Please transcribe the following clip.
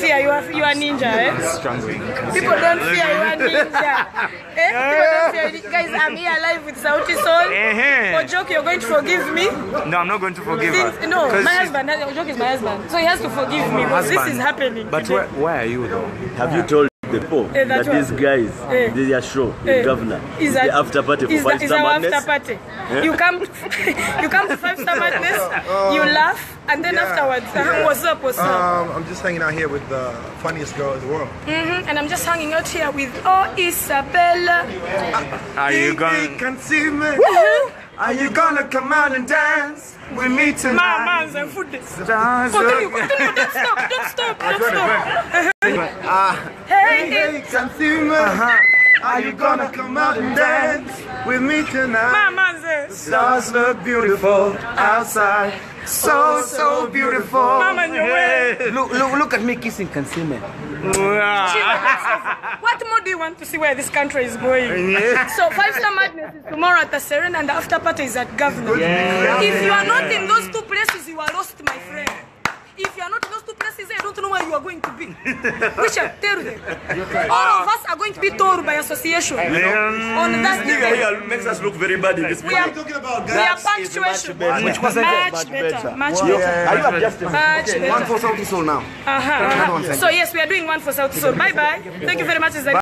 fear you are, you are ninja, eh? Struggling. People don't fear you are ninja. Eh? People don't fear you. Guys, I'm here live with Sauti Sol. Eh-heh. Ojoke, you're going to forgive me. No, I'm not going to forgive her. No, no, 'Cause my she- husband, joke is my husband. So he has to forgive me because this is happening. But today. where, where are you though? Have you told the people Eh, that that these guys, Eh. this is a show, Eh, the governor, is is that- the after party for is, Five Star Madness? after party. You come, you come to Five Star Madness, you laugh, and then Yeah. afterwards, uh, what's up, what's up? Um, I'm just hanging out here with the funniest girl in the world. Mhm, And I'm just hanging out here with Oh Isabella. Are you going? can see me. Are you gonna come out and dance with me tonight? Mama, and food this. Stars Continue, look- continue, don't stop, don't stop, don't stop. Hey, hey, can see me. Are you gonna come out and dance with me tonight? Mama, Stars look beautiful outside. So, so beautiful. Mama, in your way. Look, look, look at me kissing Kansiime. What more do you want to see where this country is going? So Five Star Madness is tomorrow at the Serena and the after party is at Governor. If you are not in those two places, you are lost, my friend. If you are not in those two places, I don't know where you are going to be. We shall tell them. All of us are going to be told by association. On that Nigga here makes us look very bad in this we are, talking about we are punctuation. Which Much better, much better. Are you adjusting? Much One better. for Sauti Sol now. Uh-huh, uh-huh. So yes, we are doing one for Sauti Sol. Bye bye. Thank you very much.